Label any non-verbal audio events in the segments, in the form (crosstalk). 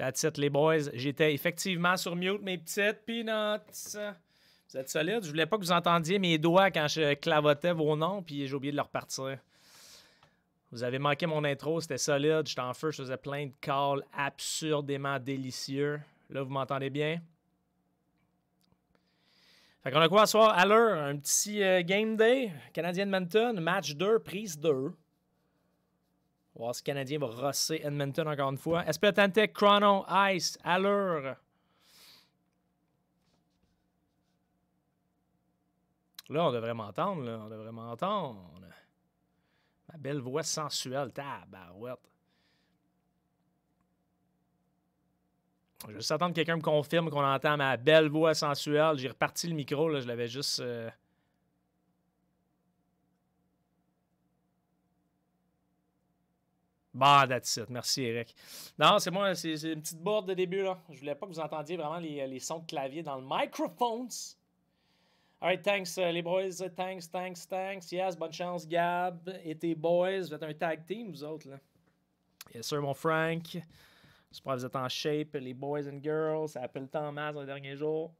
That's it, les boys. J'étais effectivement sur mute, mes petites peanuts. Vous êtes solides? Je voulais pas que vous entendiez mes doigts quand je clavotais vos noms, puis j'ai oublié de leur repartir. Vous avez manqué mon intro, c'était solide. J'étais en feu, je faisais plein de calls absurdément délicieux. Là, vous m'entendez bien? Fait qu'on a quoi à soir? À l'heure, un petit euh, game day? Canadien Edmonton, match 2, prise 2. Voir si le Canadien va rosser Edmonton encore une fois. Espetantec, Chrono, Ice, Allure. Là, on devrait m'entendre, là. On devrait m'entendre. Ma belle voix sensuelle. Tabarouette. Je vais juste attendre que quelqu'un me confirme qu'on entend ma belle voix sensuelle. J'ai reparti le micro, là. Je l'avais juste... euh, Bah, that's it. Merci, Eric. Non, c'est moi, c'est une petite board de début, là. Je voulais pas que vous entendiez vraiment les, les sons de clavier dans le microphones. Alright, thanks, euh, les boys. Thanks, thanks, thanks. Yes, bonne chance, Gab et tes boys. Vous êtes un tag team, vous autres, là. Yes, sir, mon Frank. J'espère que vous êtes en shape, les boys and girls. Ça appelle le temps en masse dans les derniers jours.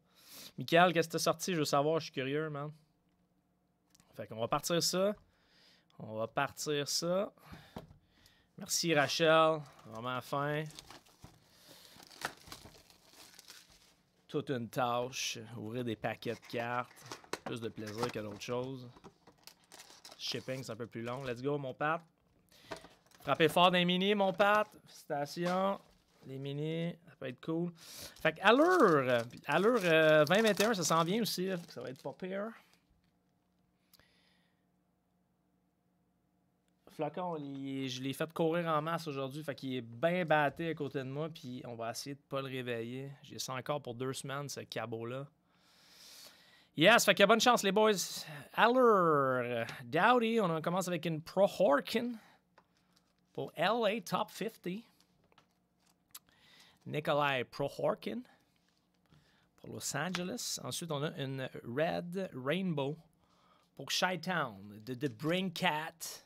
Michael, qu'est-ce que t'as sorti? Je veux savoir, je suis curieux, man. Fait qu'on va partir ça. On va partir ça. Merci Rachel, vraiment fin. Toute une tâche, ouvrir des paquets de cartes, plus de plaisir que d'autres choses. Shipping, c'est un peu plus long. Let's go, mon Pat. Frappez fort d'un mini, mon Pat. Félicitations. Les mini, ça peut être cool. Fait que Allure, Allure euh, 2021, ça s'en vient aussi. Ça va être pas pire. Je l'ai fait courir en masse aujourd'hui. Fait qu'il est bien batté à côté de moi. Puis on va essayer de pas le réveiller. J'ai ça encore pour deux semaines, ce cabot-là. Yes, fait que bonne chance, les boys. Allure, Dowdy, on commence avec une Pro Horkin pour LA Top 50. Nikolai Prohorkin pour Los Angeles. Ensuite, on a une Red Rainbow pour Chi-Town de The Brain Cat.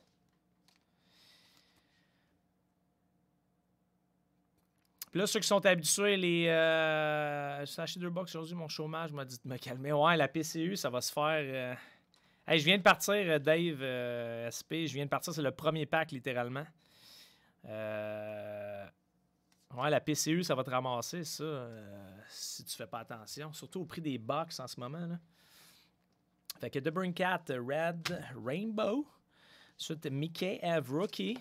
Puis là, ceux qui sont habitués, les. Euh, J'ai acheté deux box aujourd'hui, mon chômage m'a dit de me calmer. Ouais, la PCU, ça va se faire. euh, je viens de partir, euh, Dave euh, SP. Je viens de partir, c'est le premier pack, littéralement. Ouais, la PCU, ça va te ramasser, ça, si tu fais pas attention. Surtout au prix des box en ce moment. Fait que The Cat Red Rainbow. Ensuite, Mickey Eve Rookie.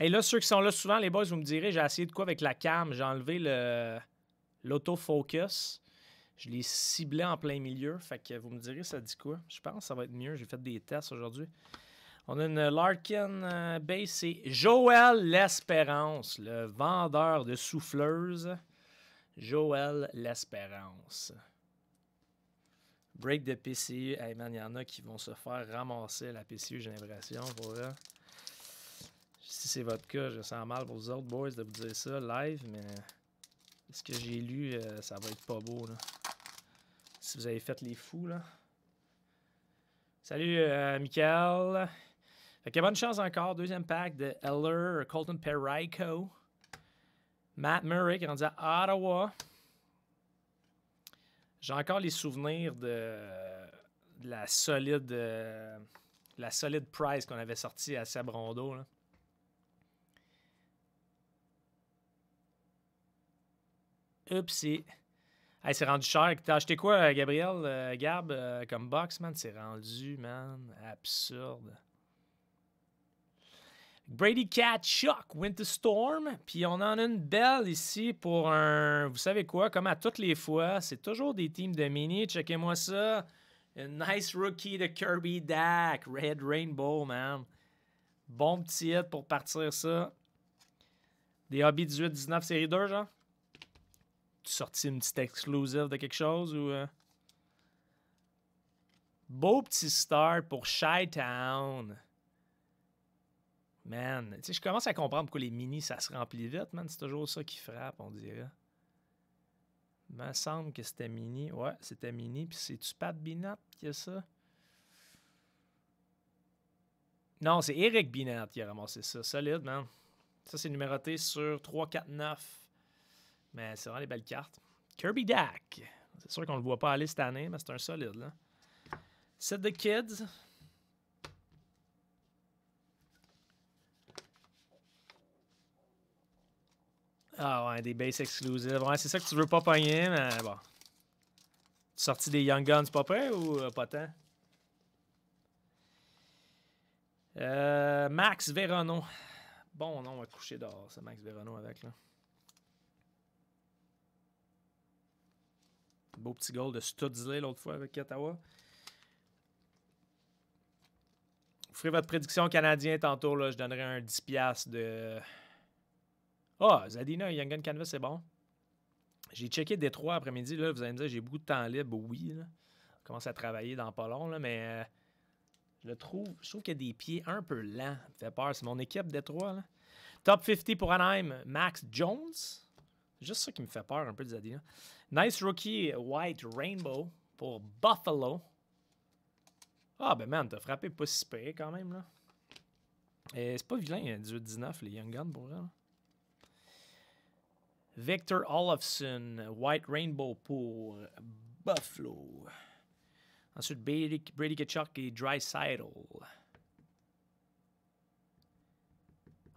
Et là, ceux qui sont là souvent, les boys, vous me direz, j'ai essayé de quoi avec la cam? J'ai enlevé le l'autofocus. Je l'ai ciblé en plein milieu. Fait que vous me direz, ça dit quoi? Je pense que ça va être mieux. J'ai fait des tests aujourd'hui. On a une Larkin euh, Base, c'est Joël L'Espérance, le vendeur de souffleuses. Joël L'Espérance. Break de PCU. Hey man, il y en a qui vont se faire ramasser la PCU, j'ai l'impression. Vrai. Si c'est votre cas, je sens mal pour vous autres boys de vous dire ça live, mais ce que j'ai lu, euh, ça va être pas beau. Là. Si vous avez fait les fous, là. Salut, euh, Michael. Bonne chance encore. Deuxième pack de Eller, Colton Perico. Matt Murray qui est rendu à Ottawa. J'ai encore les souvenirs de, la solide euh, la solide price qu'on avait sorti à Sabrondo. Là. Hey, c'est rendu cher. T'as acheté quoi, euh, Gabriel, euh, Gab, euh, comme box, man? C'est rendu, man, absurde. Brady Cat Shock, Winter Storm. Puis on en a une belle ici pour un. Vous savez quoi? Comme à toutes les fois, c'est toujours des teams de mini. Checkez-moi ça. Une nice rookie de Kirby Dak. Red Rainbow, man. Bon petit hit pour partir ça. Des Hobby 18-19 série 2, genre? Tu sortis une petite exclusive de quelque chose ou. euh? Beau petit start pour Chi-Town. Man, tu sais, je commence à comprendre pourquoi les minis, ça se remplit vite, man. C'est toujours ça qui frappe, on dirait. Il me semble que c'était mini. Ouais, c'était mini. Puis c'est-tu Pat Binat qui a ça? Non, c'est Eric Binat qui a ramassé ça. Solide, man. Ça, c'est numéroté sur 3, 4, 9. Mais c'est vraiment des belles cartes. Kirby Dak. C'est sûr qu'on ne le voit pas aller cette année, mais c'est un solide. Là. Set the Kids. Ah ouais, des base exclusives. Ouais, c'est ça que tu veux pas pogner, mais bon. Sorti des Young Guns, pas prêt ou euh, pas tant? Euh, Max Verono. Bon, on va coucher dehors, c'est Max Verono avec, là. Beau petit goal de Studsley l'autre fois avec Ottawa. Vous ferez votre prédiction canadien tantôt, là. Je donnerai un 10$ de. Ah, Zadina, Young Gun Canvas, c'est bon. J'ai checké Détroit après-midi. Là, vous allez me dire, j'ai beaucoup de temps libre. Oui, là. On commence à travailler dans pas long, là, mais euh, je le trouve. Je trouve qu'il y a des pieds un peu lents. Ça me fait peur. C'est mon équipe Détroit. Là. Top 50 pour Anaheim, Max Jones. Juste ça qui me fait peur un peu de Zadina. Nice rookie White Rainbow pour Buffalo. Ah, ben man, t'as frappé pas si pire quand même. là. Et c'est pas vilain, 18-19, les Young Guns pour là. Victor Olofsson, White Rainbow pour Buffalo. Ensuite, Brady, Brady Kachuk et Dry Sidle.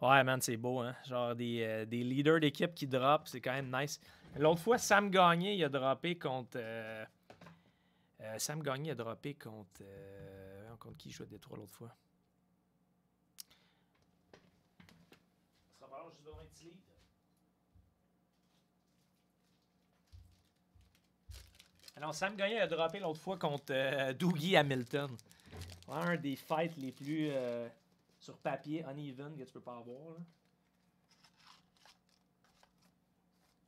Ouais, man, c'est beau, hein? Genre des, euh, des leaders d'équipe qui drop, c'est quand même nice. L'autre fois, Sam Gagné, il a droppé contre. Euh, euh, Sam Gagné a droppé contre. Euh, contre qui jouait des trois l'autre fois? Ça va, je donne un petit. Alors, Sam Gagné a droppé l'autre fois contre euh, Doogie Hamilton. Un des fights les plus euh, sur papier uneven que tu peux pas avoir. Là.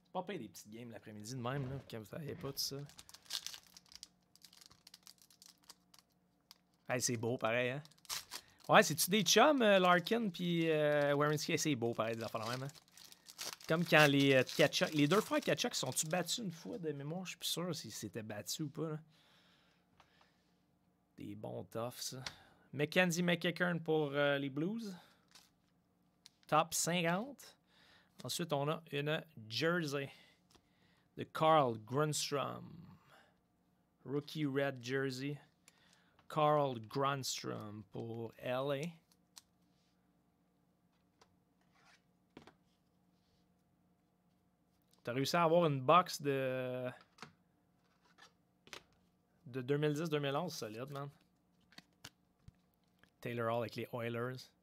C'est pas pire des petites games l'après-midi de même, là, quand vous savez pas tout ça. Hey, c'est beau pareil, hein? Ouais, c'est-tu des chums, euh, Larkin puis euh, Warrenski? C'est beau pareil, des affaires même, hein? Comme quand les euh, Tkachuk- les deux frères Kachuk sont-tu battus une fois de mémoire? Je suis plus sûr s'ils s'étaient battus ou pas. Des bons toughs, ça. Mackenzie McEachern pour euh, les Blues. Top 50. Ensuite, on a une jersey de Carl Grunstrom. Rookie red jersey. Carl Grunstrom pour LA. T'as réussi à avoir une box de. de 2010-2011, solide, man. Taylor Hall avec les Oilers.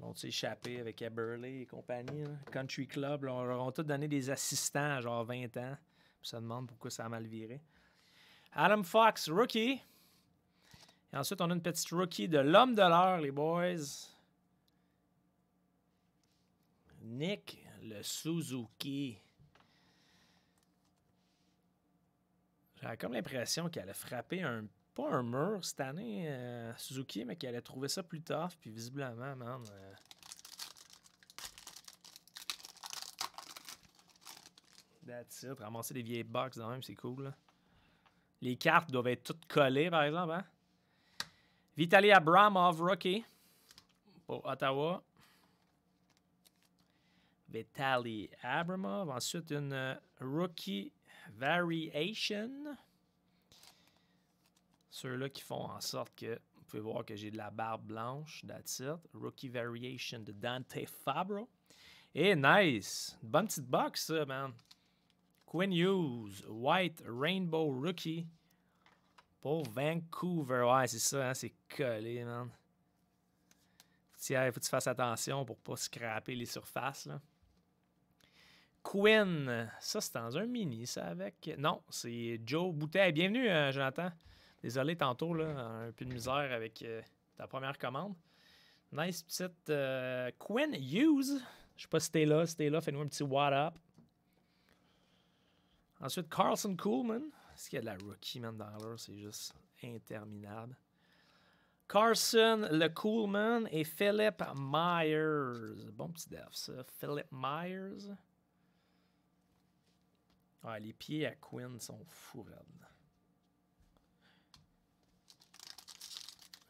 L'ont échappé avec Eberle et compagnie. Country Club, là, on leur a tous donné des assistants à genre 20 ans. Ça demande pourquoi ça a mal viré. Adam Fox, rookie. Et ensuite, on a une petite rookie de l'homme de l'heure, les boys. Nick, le Suzuki. J'avais comme l'impression qu'elle a frappé un. Pas un mur cette année, euh, Suzuki, mais qu'elle a trouvé ça plus tough. Puis visiblement, man. euh, That's it. Ramasser des vieilles box quand même, c'est cool. Les cartes doivent être toutes collées, par exemple. Hein? Vitaly Abramov, rookie. Pour Ottawa. Vitaly Abramov. Ensuite, une euh, rookie variation. Ceux-là qui font en sorte que vous pouvez voir que j'ai de la barbe blanche. That's. Rookie variation de Dante Fabro. Et nice. Bonne petite box, ça, man. Quinn Hughes, White Rainbow Rookie pour Vancouver. Ouais, c'est ça, hein, c'est collé, man. Tiens, faut que tu fasses attention pour pas scraper les surfaces, là. Quinn, ça c'est dans un mini, ça avec. Non, c'est Joe Bouteille. Bienvenue, euh, Jonathan. Désolé tantôt, là, un peu de misère avec euh, ta première commande. Nice petite euh, Quinn Hughes. Je sais pas si t'es là. Si t'es là, fais-nous un petit what up. Ensuite, Carlson Coolman. Est-ce qu'il y a de la rookie, man, dans l'heure? C'est juste interminable. Carson, le Coolman et Philip Myers. Bon petit def, ça. Philip Myers. Ouais, les pieds à Quinn sont fous.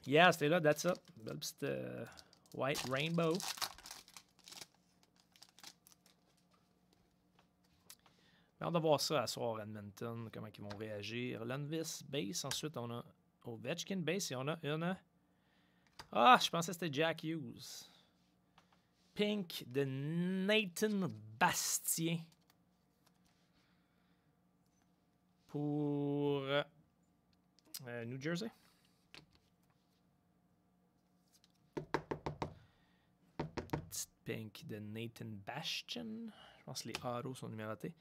Yeah, c'était là, that's it. Belle petite euh, White Rainbow. On de voir ça à soir Edmonton, comment ils vont réagir. Lanvis Base, ensuite on a Ovechkin Base et on a une. Ah, je pensais que c'était Jack Hughes. Pink de Nathan Bastien. Pour euh, New Jersey. Pink de Nathan Bastian. Je pense que les autos sont numérotés.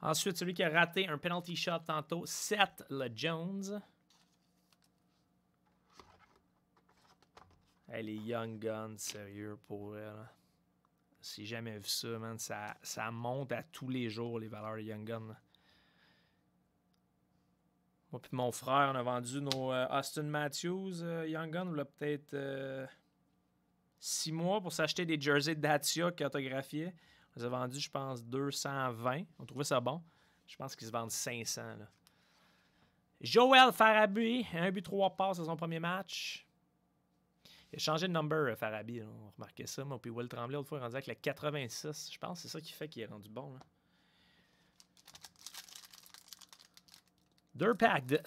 Ensuite, celui qui a raté un penalty shot tantôt, Seth Le Jones. Elle est Young Guns, sérieux, pour elle. Si jamais vu ça, man. Ça, ça monte à tous les jours, les valeurs de Young Gun. Moi puis mon frère, on a vendu nos euh, Austin Matthews euh, Young Gun, il a peut-être euh, six mois pour s'acheter des jerseys Dacia qui autographiés. On les a vendus, je pense, 220. On trouvait ça bon. Je pense qu'ils se vendent 500. Là. Joël Farabi, un but, trois passes à son premier match. Il a changé de number, Farabi. On remarquait ça. Moi, puis Will Tremblay, l'autre fois, il est rendu avec le 86. Je pense que c'est ça qui fait qu'il est rendu bon. Là. Deux packs de.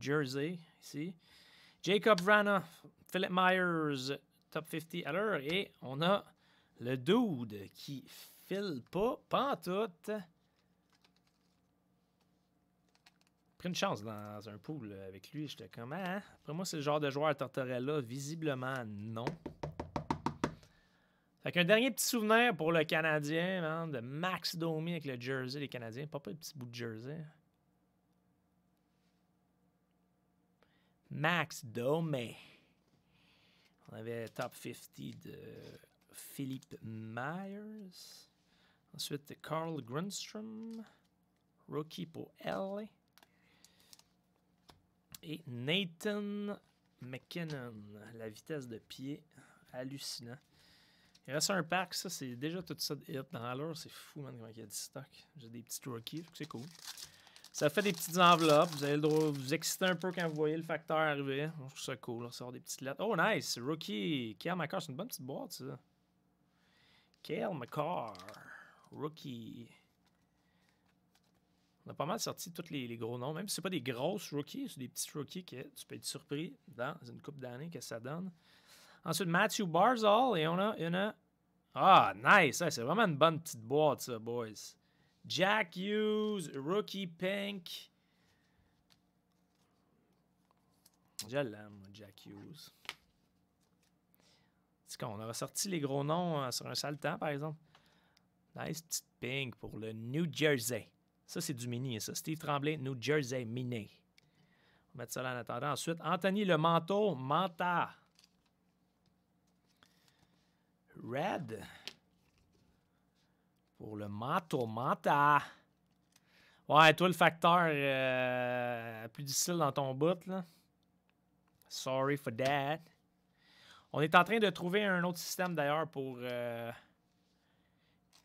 Jersey ici. Jacob Vrana, Philip Myers, top 50 Eller. Et on a le dude qui file pas, pas en tout. Pris une chance dans un pool avec lui. J'étais comme, ah, après moi, c'est le genre de joueur à Tortorella. Visiblement, non. Fait qu'un dernier petit souvenir pour le Canadien, man, de Max Domi avec le jersey des Canadiens. Pas pas le petit bout de jersey. Max Domi. On avait top 50 de Philippe Myers. Ensuite, Carl Grundstrom. Rookie pour LA. Et Nathan McKinnon. La vitesse de pied, hallucinant. Il reste un pack, ça, c'est déjà tout ça de hit. Dans l'heure, c'est fou, man, comment il y a du stock. J'ai des petits rookies, c'est cool. Ça fait des petites enveloppes. Vous allez le droit vous exciter un peu quand vous voyez le facteur arriver. Je trouve ça cool, là, sort des petites lettres. Oh, nice! Rookie, Kale McCarr, c'est une bonne petite boîte, ça. Kale McCarr, rookie. On a pas mal sorti tous les, gros noms, même si c'est pas des grosses rookies, c'est des petits rookies que tu peux être surpris dans une coupe d'années que ça donne. Ensuite, Matthew Barzal. Et on a une. Ah, nice! c'est vraiment une bonne petite boîte, ça, boys. Jack Hughes, Rookie Pink. Je l'aime, Jack Hughes. C'est qu'on a ressorti les gros noms euh, sur un sale temps, par exemple. Nice petite pink pour le New Jersey. Ça, c'est du mini, ça. Steve Tremblay, New Jersey Mini. On va mettre ça là en attendant. Ensuite, Anthony Le Manteau, Manta. Red. Pour le manteau manta. Ouais, toi, le facteur euh, plus difficile dans ton bout. Sorry for that. On est en train de trouver un autre système, d'ailleurs, pour... Euh...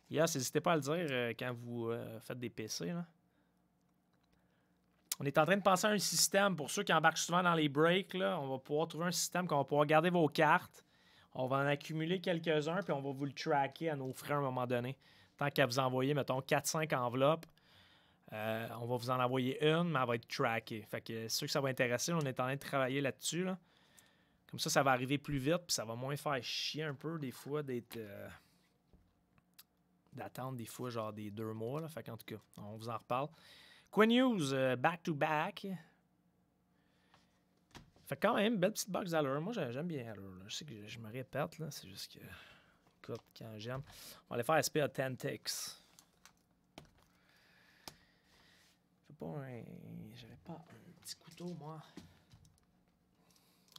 Yes, n'hésitez pas à le dire euh, quand vous euh, faites des PC. On est en train de penser à un système pour ceux qui embarquent souvent dans les breaks. Là, on va pouvoir trouver un système qu'on va pouvoir garder vos cartes on va en accumuler quelques-uns, puis on va vous le tracker à nos frais à un moment donné. Tant qu'à vous envoyer, mettons, 4-5 enveloppes, euh, on va vous en envoyer une, mais elle va être trackée. Fait que ceux que ça va intéresser, on est en train de travailler là-dessus. Comme ça, ça va arriver plus vite, puis ça va moins faire chier un peu des fois d'être. Euh, d'attendre des fois genre des deux mois. Là. Fait qu'en tout cas, on vous en reparle. Quinn News, euh, back to back. Fait quand même, belle petite box l'heure. Moi, j'aime bien l'heure. Je sais que je me répète, là. C'est juste que. Quand j'aime. On va aller faire SP à 10 ticks. pas. J'avais pas un petit couteau, moi.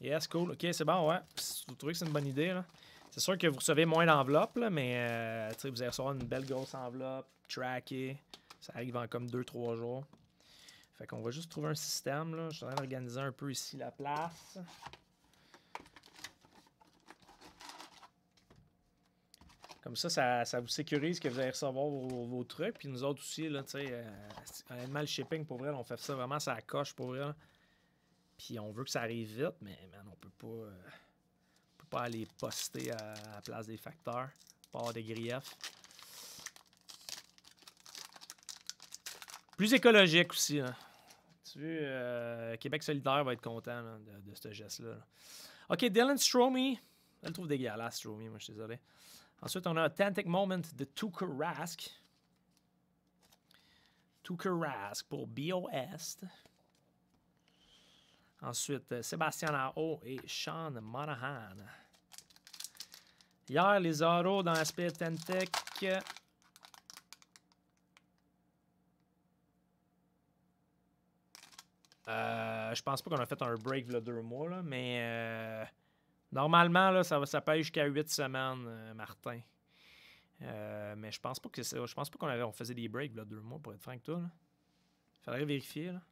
Yes, cool. Ok, c'est bon, ouais. Vous trouvez que c'est une bonne idée, là? C'est sûr que vous recevez moins d'enveloppes, mais euh, vous allez recevoir une belle grosse enveloppe, trackée. Ça arrive en comme 2-3 jours. Fait qu'on va juste trouver un système. Là. Je suis en train d'organiser un peu ici la place. Comme ça, ça, vous sécurise que vous allez recevoir vos, trucs. Puis nous autres aussi, là, tu sais, euh, le shipping, pour vrai, on fait ça vraiment, ça coche pour vrai. Puis on veut que ça arrive vite, mais man, on peut pas, euh, peut peux pas aller poster à, la place des facteurs. Pas des griefs. Plus écologique aussi. Hein. Tu veux, euh, Québec solidaire va être content de, ce geste-là. OK, Dylan Stromey. Elle le trouve dégueulasse, Stromey, moi je suis désolé. Ensuite, on a Tantic Moment de Tuka Rask. Tuka Rask pour BOS. Ensuite, euh, Sébastien Ao et Sean Monahan. Hier, les autos dans l'aspect Tantic. Euh, je pense pas qu'on a fait un break de deux mois, là, mais euh, normalement, là, ça, ça aller jusqu'à huit semaines, euh, Martin. mais je pense pas que Je pense pas qu'on avait on faisait des breaks de deux mois pour être franc avec toi. Faudrait vérifier. Là.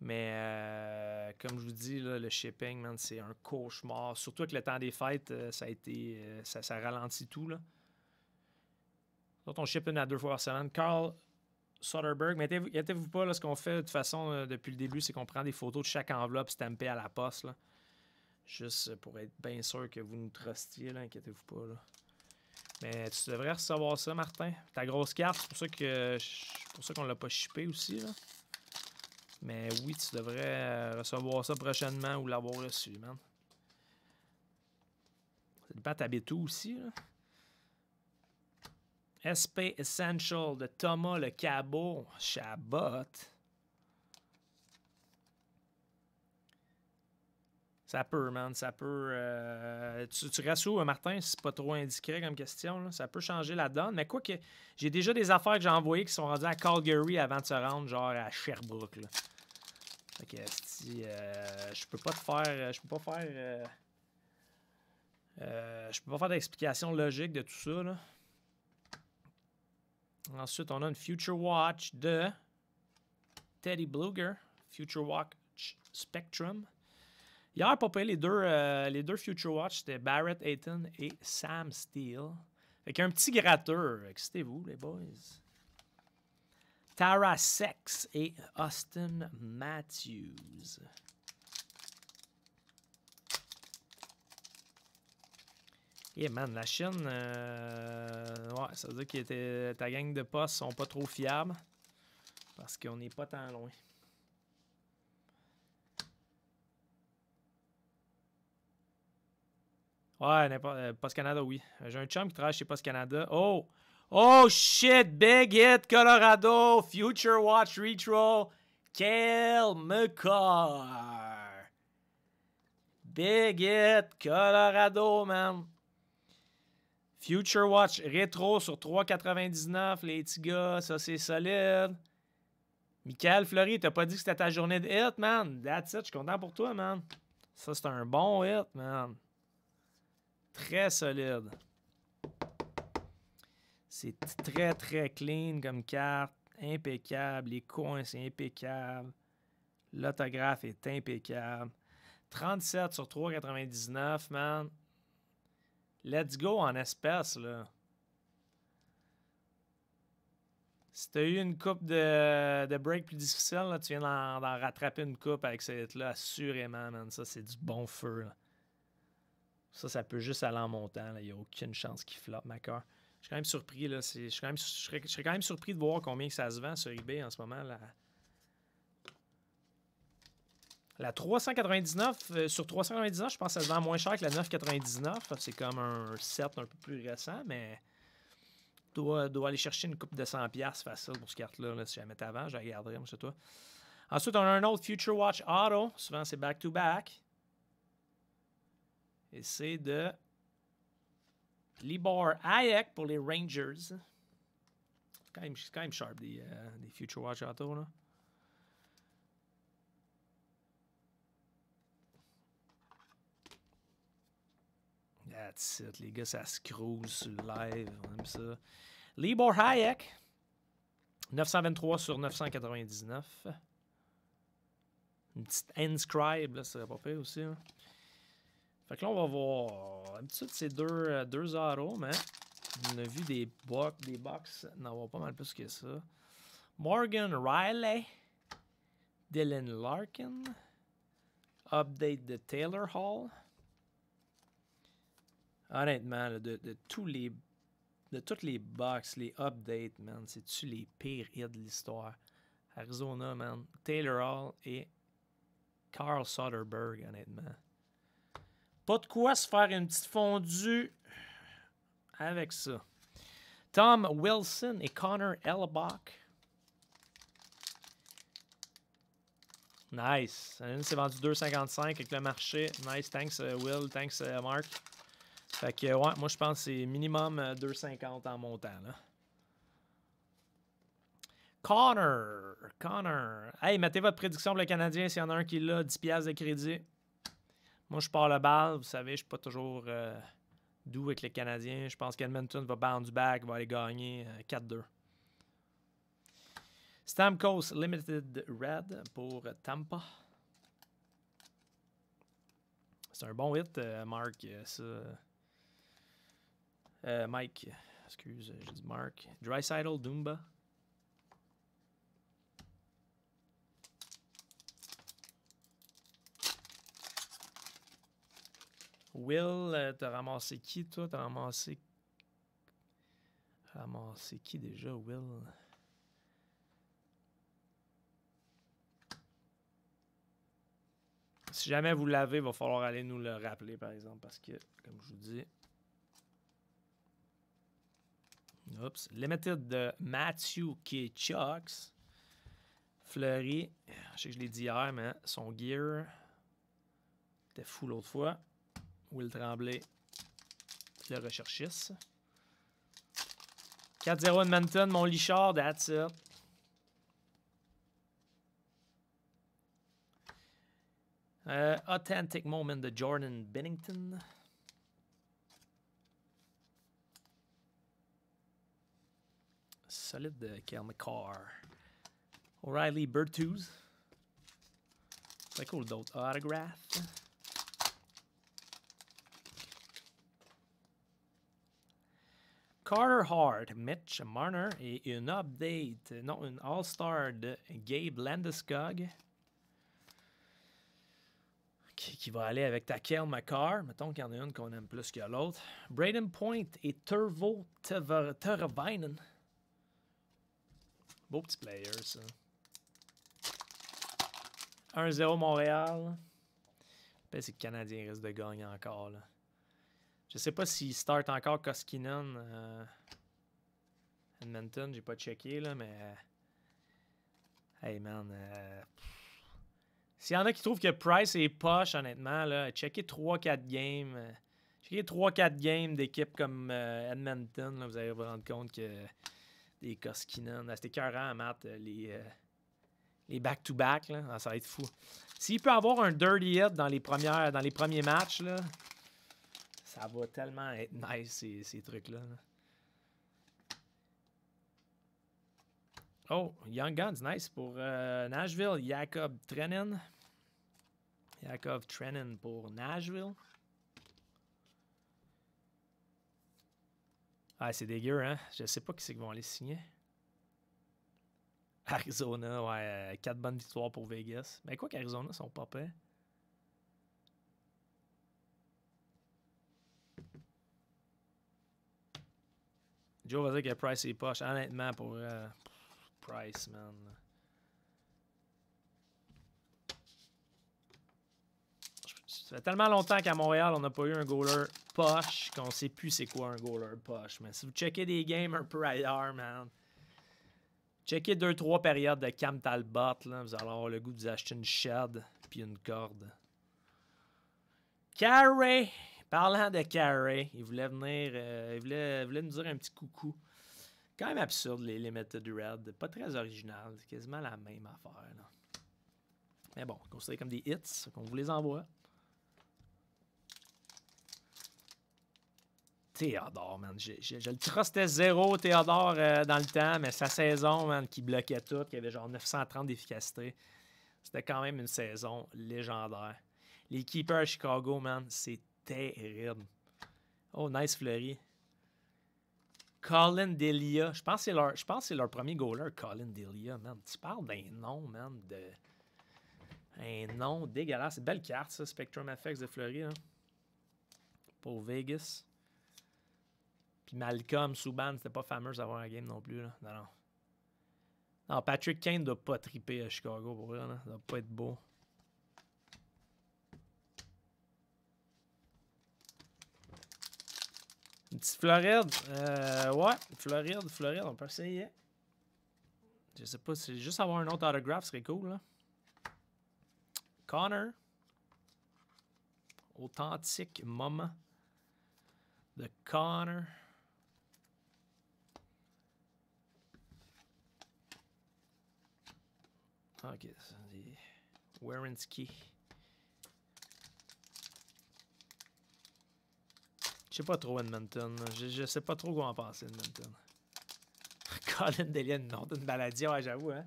Mais comme je vous dis, là, le shipping, man, c'est un cauchemar. Surtout avec le temps des fêtes, ça a été. ça, ralentit tout. Là. Donc, on ship une à deux fois par semaine. Carl Soderbergh. Mais inquiétez-vous pas, là, ce qu'on fait de toute façon euh, depuis le début, c'est qu'on prend des photos de chaque enveloppe stampée à la poste. Là. Juste pour être bien sûr que vous nous trustiez, là, inquiétez-vous pas. Là. Mais tu devrais recevoir ça, Martin. Ta grosse carte, c'est pour ça que pour ça qu'on l'a pas shippé aussi. Là. Mais oui, tu devrais euh, recevoir ça prochainement ou l'avoir reçu, man. Ça dépend t'habites où aussi, là. SP Essential de Thomas Le Cabot. Chabot. Ça peut, man. Ça peut. Euh, tu, tu, restes où, Martin, si c'est pas trop indiscret comme question? Ça peut changer la donne. Mais quoi que. J'ai déjà des affaires que j'ai envoyées qui sont rendues à Calgary avant de se rendre, genre à Sherbrooke. Fait que, si, euh, je peux pas te faire. Je peux pas faire. Euh, je peux pas faire d'explication logique de tout ça. Ensuite, on a une Future Watch de Teddy Bluger. Future Watch Spectrum. Hier, pas les deux, euh, les deux Future Watch, c'était Barrett Ayton et Sam Steele. Avec un petit gratteur. Excitez-vous, les boys. Tara Sex et Austin Matthews. Yeah, man, la Chine, euh, ouais, ça veut dire que ta gang de postes sont pas trop fiables. Parce qu'on n'est pas tant loin. Ouais. Euh, Post Canada, oui. J'ai un chum qui travaille chez Post Canada. Oh! Oh shit! Big hit Colorado! Future Watch Retro! Kale McCarr! Big hit Colorado, man! Future Watch rétro sur 3,99, les petits gars, ça c'est solide. Michael Fleury, t'as pas dit que c'était ta journée de hit, man? That's it, je suis content pour toi, man. Ça c'est un bon hit, man. Très solide. C'est très très clean comme carte, impeccable. Les coins, c'est impeccable. L'autographe est impeccable. 37 sur 3,99, man. Let's go en espèces, là. Si t'as eu une coupe de, de break plus difficile, là, tu viens d'en rattraper une coupe avec cette là assurément, man. Ça, c'est du bon feu. Ça, ça peut juste aller en montant. Il n'y a aucune chance qu'il floppe, ma cœur. Je suis quand même surpris. Là. Je, quand même, serais, quand même surpris de voir combien ça se vend sur eBay en ce moment. Là. La 399, euh, sur 399, je pense que ça se vend moins cher que la 999. C'est comme un set un peu plus récent, mais dois, dois aller chercher une coupe de 100$ facile pour cette carte-là. si jamais avant, je regarderai, moi, c'est toi. Ensuite, on a un autre Future Watch Auto. Souvent, c'est back-to-back. Et c'est de Libor Hayek pour les Rangers. C'est quand même, sharp des, euh, des Future Watch Auto. That's it, les gars, ça se cruise sur le live. On aime ça. Libor Hayek, 923 sur 999. Une petite inscribe, là, ça serait pas fait aussi. Hein. Fait que là, on va voir un petit peu de ces deux, euh, deux autos, mais on a vu des box, des box, n'en pas mal plus que ça. Morgan Riley, Dylan Larkin, update de Taylor Hall. Honnêtement, de, de tous les de toutes les box, les updates, man, c'est-tu les pires hits de l'histoire? Arizona, man. Taylor Hall et Carl Soderberg, honnêtement. Pas de quoi se faire une petite fondue avec ça. Tom Wilson et Connor Elbach. Nice. Une s'est vendu 2,55 avec le marché. Nice. Thanks, uh, Will. Thanks, uh, Mark. Fait que, ouais, moi, je pense que c'est minimum 2,50 en montant, là. Connor. Connor. Hey, mettez votre prédiction pour le Canadien s'il y en a un qui l'a, 10 piastres de crédit. Moi, je pars le bal. Vous savez, je suis pas toujours euh, doux avec les Canadiens. Je pense qu'Edmonton va bounce back, va aller gagner 4-2. Euh, Stamkos Limited Red pour Tampa. C'est un bon hit, euh, Mark. Ça. Mike, excuse, j'ai dit Mark. Drysidle, Dumba. Will, euh, t'as ramassé qui, toi? T'as ramassé... Ramassé qui déjà, Will? Si jamais vous l'avez, il va falloir aller nous le rappeler, par exemple, parce que, comme je vous dis... Oups. Limited de Matthew Kitchux. Fleury. Je sais que je l'ai dit hier, mais son gear était fou l'autre fois. Will Tremblay, le recherchiste. 4-0 Edmonton, mon Lichard, that's it. Uh, authentic moment de Jordan Bennington. Solide de Kel McCarr. O'Reilly Bertuz. C'est cool d'autres autographes. Carter Hart, Mitch Marner et une update, non, une All-Star de Gabe Landeskog. Qui, qui, va aller avec Takel McCarr. Mettons qu'il y en a une qu'on aime plus que l'autre. Braden Point et Turvo Teravainen. Beau petit player, ça. 1-0 Montréal. C'est que le Canadien risque de gagner encore. Là. Je sais pas s'il start encore Koskinen. Euh, Edmonton, j'ai pas checké, là, mais. Euh, hey man. Euh, s'il y en a qui trouvent que Price est poche, honnêtement, là, checkez 3-4 games. checkez 3-4 games d'équipes comme Edmonton. Là, vous allez vous rendre compte que des Koskinen. C'était écœurant à Matt, les. les back-to-back, ah, ça va être fou. S'il peut avoir un dirty hit dans les, premières, dans les premiers matchs, là, ça va tellement être nice, ces, trucs-là. Oh, Young Guns, nice pour euh, Nashville. Jacob Trenin. Jacob Trenin pour Nashville. Ah, c'est dégueu, hein? Je sais pas qui c'est qui vont aller signer. Arizona, ouais, 4 euh, bonnes victoires pour Vegas. Mais quoi qu'Arizona sont pas. Joe va dire que Price est poche. Honnêtement, pour euh, Price, man. Ça fait tellement longtemps qu'à Montréal, on n'a pas eu un goaler poche qu'on sait plus c'est quoi un goaler poche. Mais si vous checkez des games un peu ailleurs, man, checkez 2-3 périodes de Cam Talbot, là, vous allez avoir le goût de vous acheter une shed puis une corde. Carré! Parlant de Carey, il voulait venir, euh, il, voulait, nous dire un petit coucou. Quand même absurde, les Limited Red. Pas très original. C'est quasiment la même affaire. Là. Mais bon, considéré comme des hits, qu'on vous les envoie. Théodore, man. Je, le trustais zéro, Théodore, euh, dans le temps, mais sa saison, man, qui bloquait tout, qui avait genre 930 d'efficacité, c'était quand même une saison légendaire. Les keepers à Chicago, man, c'est terrible. Oh, nice fleury. Colin Delia. Je pense que c'est leur, leur premier goaler, Colin Delia, man. Tu parles d'un nom, man, de. Un nom dégueulasse. C'est belle carte, ça, Spectrum FX de Fleury, Pour Vegas. Puis Malcolm, Subban, c'était pas fameux d'avoir un game non plus. Là. Non, non. Non, Patrick Kane doit pas triper à Chicago pour vrai. Là. Ça doit pas être beau. Une petite Floride. Euh, ouais, Floride, Floride, on peut essayer. Je sais pas, si juste avoir un autre autographe serait cool. Là. Connor. Authentique moment de Connor. Ok, c'est Werenski. Je sais pas trop Edmonton. Je, sais pas trop quoi en penser Edmonton. (laughs) Colin Delia, non, d'une maladie, ouais, j'avoue, hein.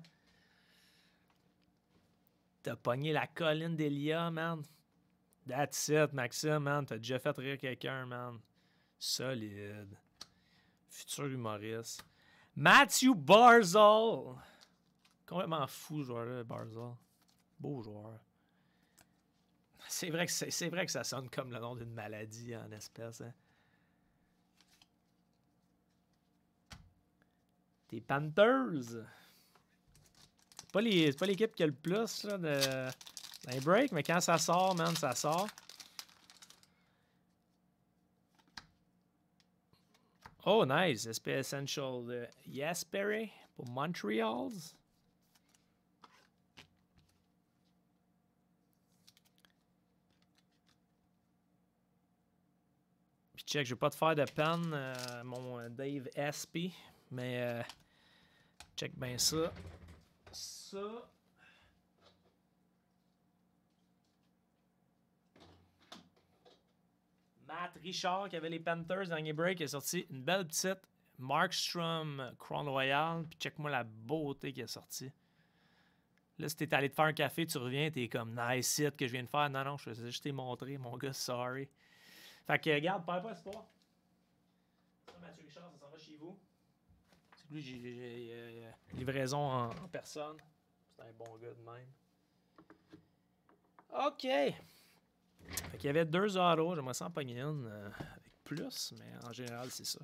T'as pogné la colline d'Elia, man. That's it, Maxime, man. T'as déjà fait rire quelqu'un, man. Solide. Futur humoriste. Matthew Barzal. Complètement fou, joueur-là, Barzal. Beau joueur. C'est vrai, que c'est vrai que ça sonne comme le nom d'une maladie en espèce. Hein? Tes Panthers. C'est pas l'équipe qui a le plus là, de, mais quand ça sort, man, ça sort. Oh, nice. SP Essential de Yasperi pour Montreals. Check, je vais pas te faire de peine, euh, mon Dave SP, mais euh, check bien ça. Ça. Matt Richard qui avait les Panthers dernier break est sorti une belle petite Markstrom Crown Royal. Puis check-moi la beauté qui est sortie. Là, si t'es allé te faire un café, tu reviens, t'es comme nice it que je viens de faire. Non, non, je vais juste t'ai montré, mon gars, sorry. Fait que, regarde, perds pas espoir. Ça, Mathieu Richard, ça s'en va chez vous. C'est lui, j'ai euh, livraison en, en personne. C'est un bon gars de même. OK. Fait qu'il y avait deux autos. J'aimerais s'en pogner une euh, avec plus, mais en général, c'est ça.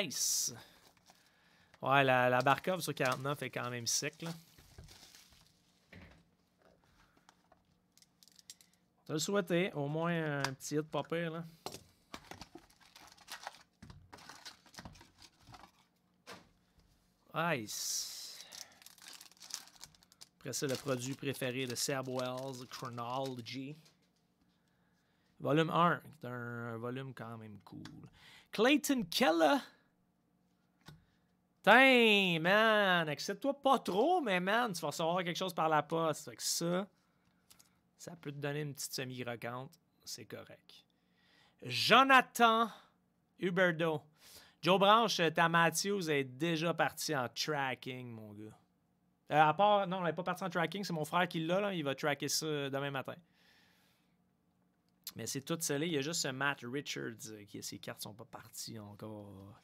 Ice. Ouais, la, la Barkov sur 49 est quand même sec, là. T'as le souhaité. Au moins un petit hit pas pire, là. Ice. Après ça, le produit préféré de Seb Wells, Chronology. Volume 1, c'est un, volume quand même cool. Clayton Keller. Tiens, man, excite-toi pas trop, mais man, tu vas recevoir quelque chose par la poste. Fait que ça, ça peut te donner une petite semi-roquante. C'est correct. Jonathan Huberdo. Joe Branch, ta Matthews est déjà parti en tracking, mon gars. Euh, à part, non, elle n'est pas parti en tracking, c'est mon frère qui l'a, là. Il va tracker ça demain matin. Mais c'est tout scellé. Il y a juste ce Matt Richards euh, qui ses cartes sont pas parties encore.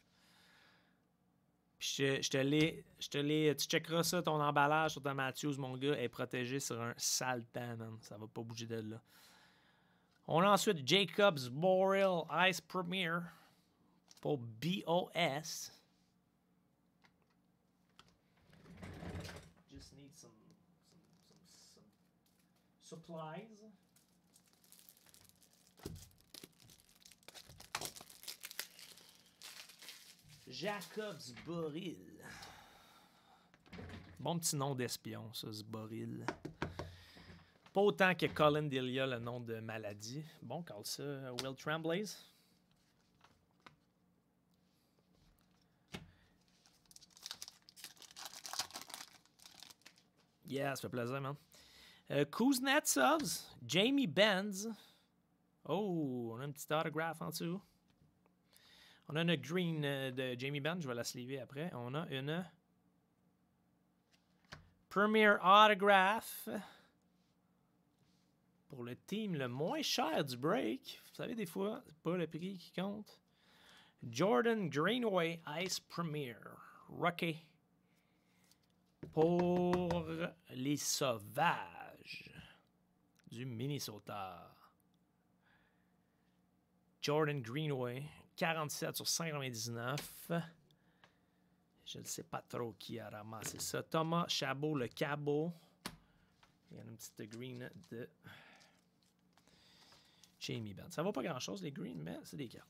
Puis je, te l'ai. Je te l'ai. Tu checkeras ça, ton emballage sur ta Matthews, mon gars, est protégé sur un sale pan, man. Ça va pas bouger de là. On a ensuite Jacobs Boreal Ice Premier pour BOS. Just need supplies. Jacobs Boril. Bon petit nom d'espion, ça, ce Boril. Pas autant que Colin Delia, le nom de maladie. Bon, call ça Will Tremblaze. Yeah, ça fait plaisir, man. Euh, Kuznetsovs, Jamie Benz. Oh, on a un petit autographe en dessous. On a une green euh, de Jamie Benz, je vais la sleever après. On a une Premier Autograph pour le team le moins cher du break. Vous savez, des fois, c'est pas le prix qui compte. Jordan Greenway Ice Premier. Rookie pour les sauvages du Minnesota. Jordan Greenway, 47 sur 599. Je ne sais pas trop qui a ramassé ça. Thomas Chabot, le cabot. Il y a une petite green de Jamie Benn. Ça vaut pas grand-chose, les greens, mais c'est des cartes.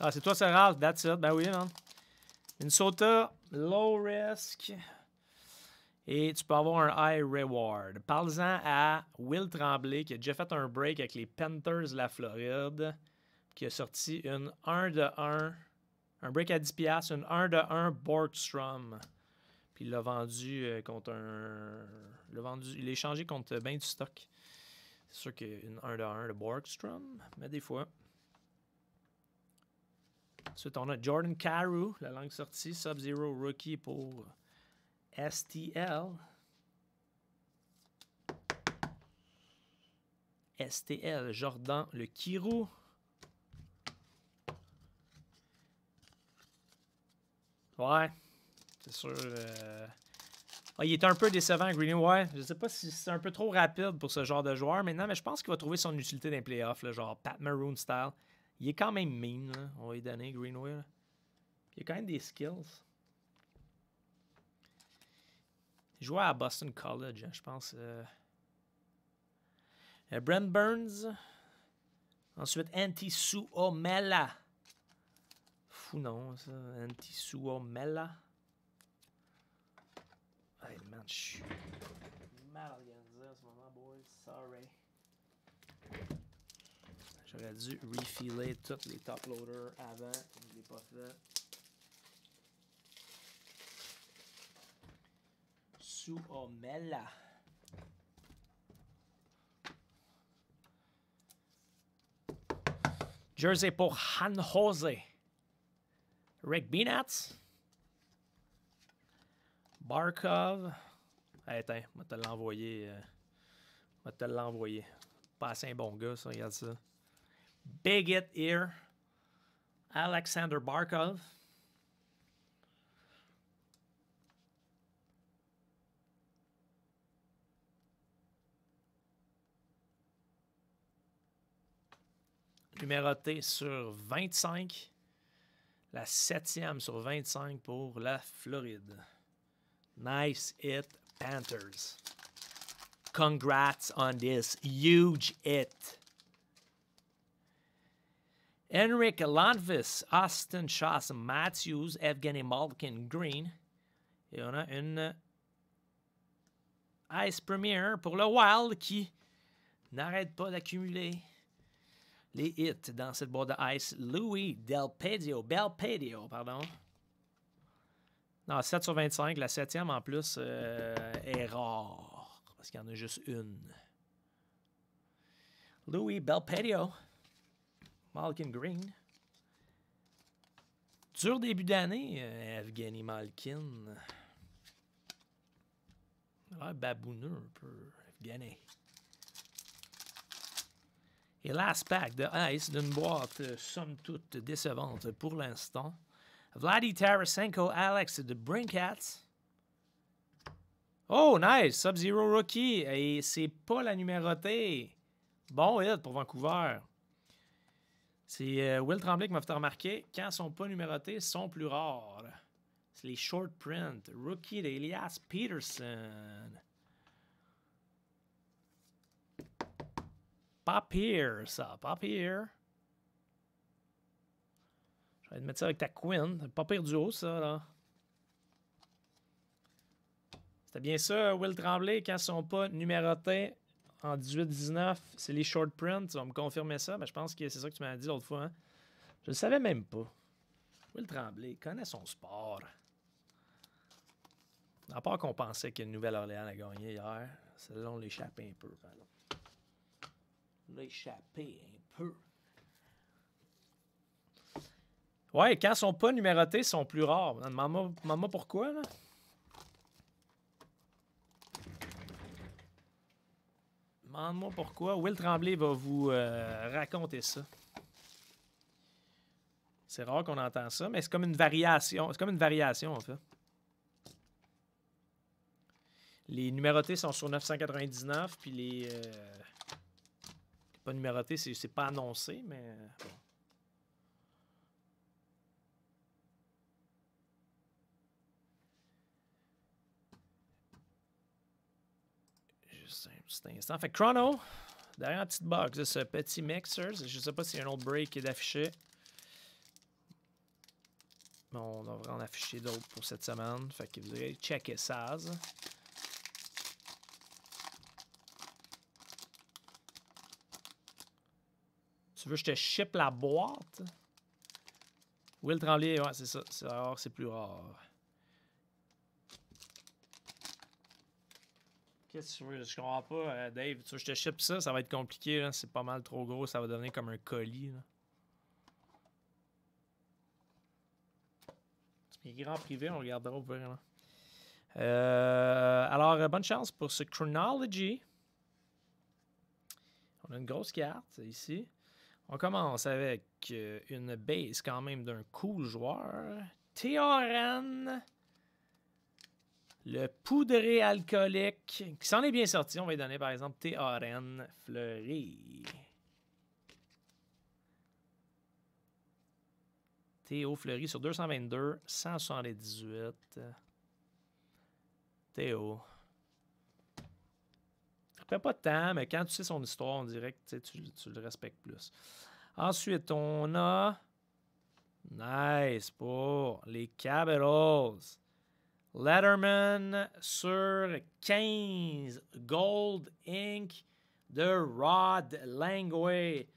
Ah, c'est toi, Ralph. That's it. Ben oui, man. Minnesota, low risk. Et tu peux avoir un high reward. Parle-en à Will Tremblay, qui a déjà fait un break avec les Panthers de la Floride, qui a sorti une 1 de 1, un break à 10$, une 1 de 1 Borgstrom. Puis il l'a vendu euh, contre un. Il vendu. Il l'a échangé contre bien du stock. C'est sûr qu'une 1 de 1 de Borgstrom, mais des fois. Ensuite, on a Jordan Carew, la langue sortie, Sub-Zero Rookie pour STL. STL, Jordan Le Kirou. Ouais, c'est sûr. Euh... Ah, il est un peu décevant, Green. Ouais, je sais pas si c'est un peu trop rapide pour ce genre de joueur maintenant, mais je pense qu'il va trouver son utilité dans les playoffs, là, genre Pat Maroon style. Il est quand même mean, on va lui donner Greenway. Il a quand même des skills. Il jouait à Boston College, hein, je pense. Euh... Brent Burns. Ensuite, Anti Suomela. Fou non, ça. Anti Suomela. Hey man, je suis mal organisé en ce moment, boys. Sorry. J'aurais dû refiler tous les top loaders avant. Je ne l'ai pas fait. Jersey pour Han Jose. Rick Beanats. Barkov. Attends, je vais te l'envoyer. Euh, je vais te l'envoyer. Pas assez un bon gars, ça, regarde ça. Big It Here. Alexander Barkov. Numéroté sur 25. La septième sur 25 pour la Floride. Nice hit, Panthers. Congrats on this huge hit. Henrik Landvis, Austin Chas, Matthews, Evgeny Malkin, Green. Et on a une Ice Premier pour le Wild qui n'arrête pas d'accumuler les hits dans cette boîte de ice. Louis Delpedio, Belpedio, pardon. Non, 7 sur 25. La septième, en plus, euh, est rare. Parce qu'il y en a juste une. Louis Belpedio. Malkin Green. Dur début d'année, euh, Evgeny Malkin. Il a l'air babouneux un peu, Evgeny. Et last pack de Ice d'une boîte euh, somme toute décevante pour l'instant. Vladi Tarasenko, Alex de Brinkats. Oh, nice! Sub-Zero Rookie. Et c'est pas la numérotée. Bon hit pour Vancouver. C'est euh, Will Tremblay qui m'a fait remarquer. Quand ils sont pas numérotés, ils sont plus rares. C'est les short print. Rookie d'Elias Peterson. Pas pire, ça. Pas pire. Je vais te mettre ça avec ta Queen. Pas pire du haut, ça, là. C'était bien ça, Will Tremblay, quand ils sont pas numérotés en 18-19, c'est les short prints. Tu vas me confirmer ça. Mais je pense que c'est ça que tu m'as dit l'autre fois. Hein. Je le savais même pas. Will Tremblay connaît son sport. À part qu'on pensait que Nouvelle-Orléans a gagné hier, celle-là, on l'échappait un peu. L'échapper un peu. Ouais, quand ils sont pas numérotés, ils sont plus rares. Demande-moi pourquoi, là. Demande-moi pourquoi. Will Tremblay va vous euh, raconter ça. C'est rare qu'on entend ça, mais c'est comme une variation. C'est comme une variation, en fait. Les numérotés sont sur 999, puis les, euh, pas numéroté, c'est pas annoncé, mais bon. Juste un petit instant. Fait Chrono, derrière la petite box de ce petit mixer, je sais pas s'il y a un autre break est affiché. Mais on devrait en afficher d'autres pour cette semaine. Fait que vous allez checker ça. Tu veux que je te ship la boîte? Will Tremblay, ouais, c'est ça. C'est rare, c'est plus rare. Qu'est-ce que tu veux? Je comprends pas, euh, Dave. Tu veux que je te ship ça? Ça va être compliqué. C'est pas mal trop gros. Ça va devenir comme un colis. Là. C'est écrit en privé, on regardera au pire. Euh, alors, euh, bonne chance pour ce Chronology. On a une grosse carte ici. On commence avec euh, une base quand même d'un cool joueur. Théorène. Le poudré alcoolique. Qui s'en est bien sorti. On va lui donner par exemple Théorène Fleury. Théo Fleury sur 222, 178. Théo. Ça pas de temps, mais quand tu sais son histoire, on dirait que tu, tu le respectes plus. Ensuite, on a. Nice pour les Capitals. Letterman sur 15. Gold Ink de Rod Langway.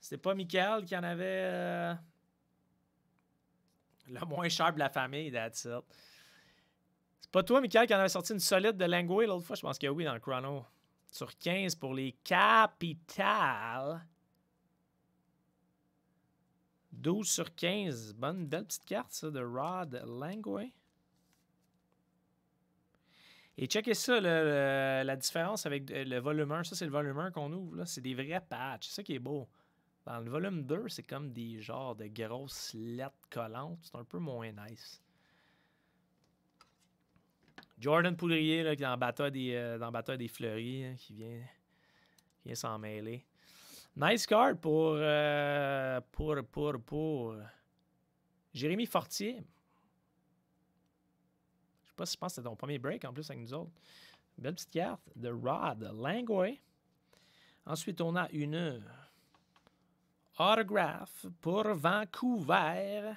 C'était pas Michael qui en avait euh, le moins cher de la famille, that's it. C'est pas toi, Michael, qui en avait sorti une solide de Langway l'autre fois? Je pense que oui, dans le chrono sur 15 pour les Capitals. 12 sur 15. Bonne, belle petite carte, ça, de Rod Langway. Et checkez ça, la différence avec le volume 1. Ça, c'est le volume 1 qu'on ouvre. C'est des vrais patchs. C'est ça qui est beau. Dans le volume 2, c'est comme des genres de grosses lettres collantes. C'est un peu moins nice. Jordan Poudrier, qui est dans le bataille des, euh, fleuris, hein, qui vient, s'en mêler. Nice card pour, euh, pour, pour, pour Jérémy Fortier. Je sais pas si je pense que c'était ton premier break en plus avec nous autres. Belle petite carte de Rod Langway. Ensuite, on a une autographe pour Vancouver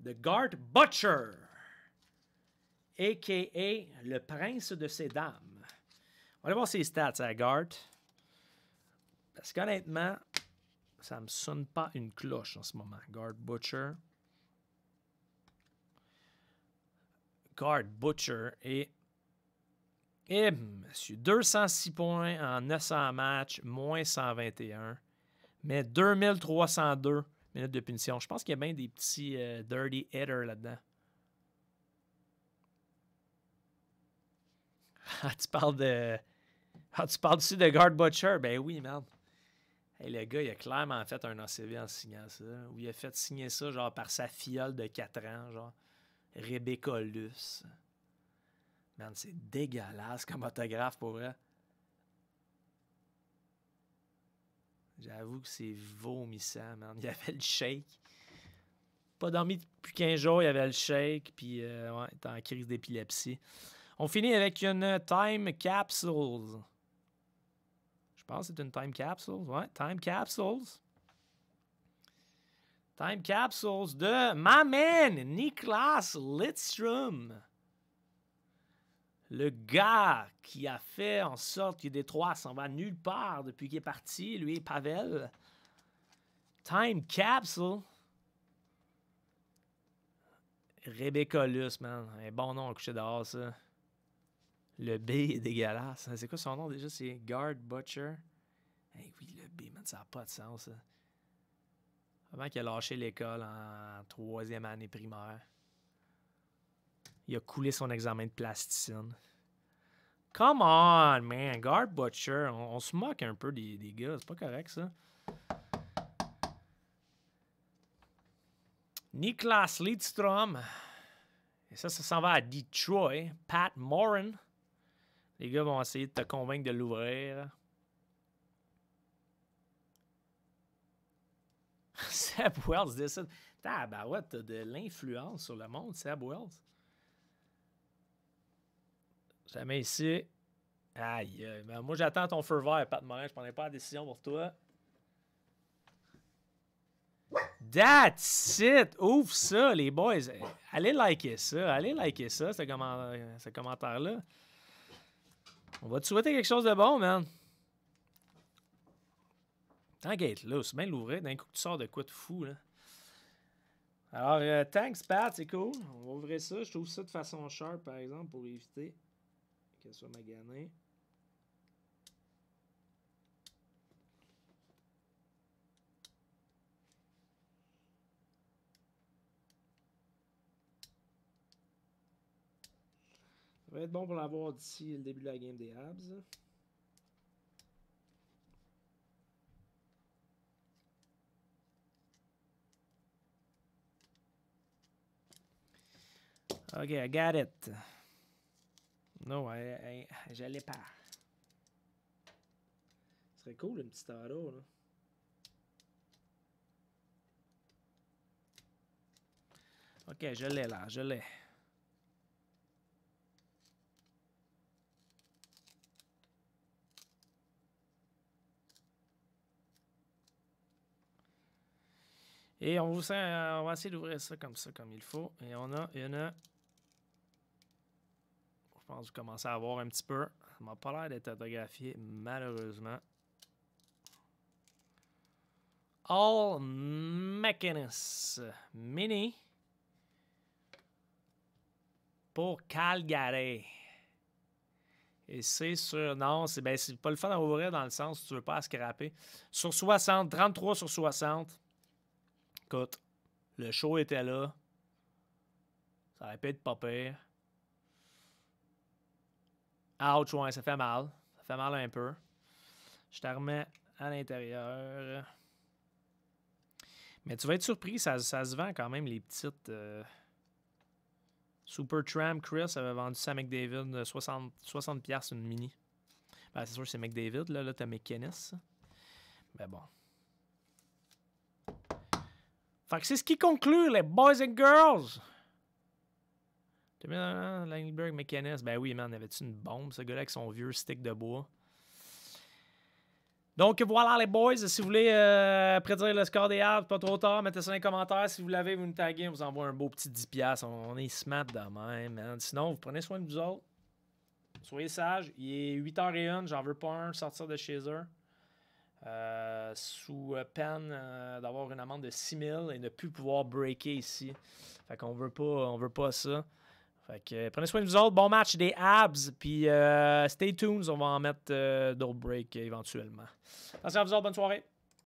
de Gart Butcher a.k.a. le prince de ces dames. On va voir ses stats à Gart. Parce qu'honnêtement, ça me sonne pas une cloche en ce moment. Guard Butcher. Guard Butcher et. Et monsieur, 206 points en 900 matchs, moins 121. Mais 2302 minutes de punition. Je pense qu'il y a bien des petits euh, dirty hitters là-dedans. (laughs) Ah, tu parles de. Ah, tu parles dessus de Guard Butcher? Ben oui, merde. Hey, le gars, il a clairement fait un ACV en signant ça. Ou il a fait signer ça, genre, par sa fiole de 4 ans, genre. Rebecca Luce. Man, c'est dégueulasse comme autographe pour vrai. J'avoue que c'est vomissant, man. Il y avait le shake. Pas dormi depuis 15 jours, il y avait le shake, puis euh, ouais, il était en crise d'épilepsie. On finit avec une Time Capsules. Je pense que c'est une Time Capsules. Ouais, Time Capsules. Time Capsules de ma man, Niklas Lidström. Le gars qui a fait en sorte que Détroit s'en va nulle part depuis qu'il est parti, lui et Pavel. Time Capsule. Rebecca Luce, man. Un bon nom à coucher dehors, ça. Le B est dégueulasse. C'est quoi son nom déjà? C'est Guard Butcher? Eh oui, le B, man, ça n'a pas de sens. Avant qu'il a lâché l'école en troisième année primaire. Il a coulé son examen de plasticine. Come on, man. Guard Butcher. On, se moque un peu des, des gars. C'est pas correct, ça. Niklas Lidstrom. Et ça, ça s'en va à Detroit. Pat Morin. Les gars vont essayer de te convaincre de l'ouvrir. (laughs) Seb Wells décide. Tabarouette, t'as de l'influence sur le monde, Seb Wells. Jamais ici. Aïe, mais ben, moi j'attends ton feu Pat Morin. Je prenais pas la décision pour toi. That's it! Ouvre ça, les boys! Allez liker ça, allez liker ça, ce commentaire-là. On va te souhaiter quelque chose de bon, man. T'inquiète, là, c'est bien l'ouvrir. D'un coup, tu sors de quoi de fou, là. Alors, euh, thanks, Pat, c'est cool. On va ouvrir ça. Je trouve ça de façon sharp, par exemple, pour éviter qu'elle soit maganée. Ça va être bon pour l'avoir d'ici le début de la game des Habs. Ok, I got it. Non, l'ai pas. Ce serait cool, une petite auto, là. Ok, je l'ai là, je l'ai. Et on, vous, on va essayer d'ouvrir ça comme ça, comme il faut. Et on a une. Je pense que vous commencez à voir un petit peu. Ça m'a pas l'air d'être autographié, malheureusement. All Mechanist Mini pour Calgary. Et c'est sur. Non, c'est ben, pas le fun à ouvrir dans le sens où tu veux pas scraper. Sur 60, 33 sur 60. Écoute, le show était là. Ça aurait pu être pas pire. Ouch, ouais, ça fait mal. Ça fait mal un peu. Je te remets à l'intérieur. Mais tu vas être surpris, ça, se vend quand même, les petites. euh, Super Tram Chris avait vendu ça à McDavid de 60, 60 piastres une mini. Ben, c'est sûr que c'est McDavid, là, là t'as McKinnis. Mais bon. Fait que c'est ce qui conclut les boys and girls. Langberg, McKennis. Ben oui, man, avait-tu une bombe, ce gars-là, avec son vieux stick de bois? Donc voilà les boys, si vous voulez euh, prédire le score des Habs, pas trop tard, mettez ça dans les commentaires. Si vous l'avez, vous nous taguez, on vous envoie un beau petit 10$. On, on est smart de même, man. Sinon, vous prenez soin de vous autres. Soyez sages. Il est 8h01, j'en veux pas un sortir de chez eux. Euh, sous euh, peine euh, d'avoir une amende de 6000 et ne plus pouvoir breaker ici. Fait qu'on veut pas, on veut pas ça. Fait que prenez soin de vous autres. Bon match des abs. Puis stay tuned, on va en mettre d'autres breaks éventuellement. Attention à vous autres, bonne soirée.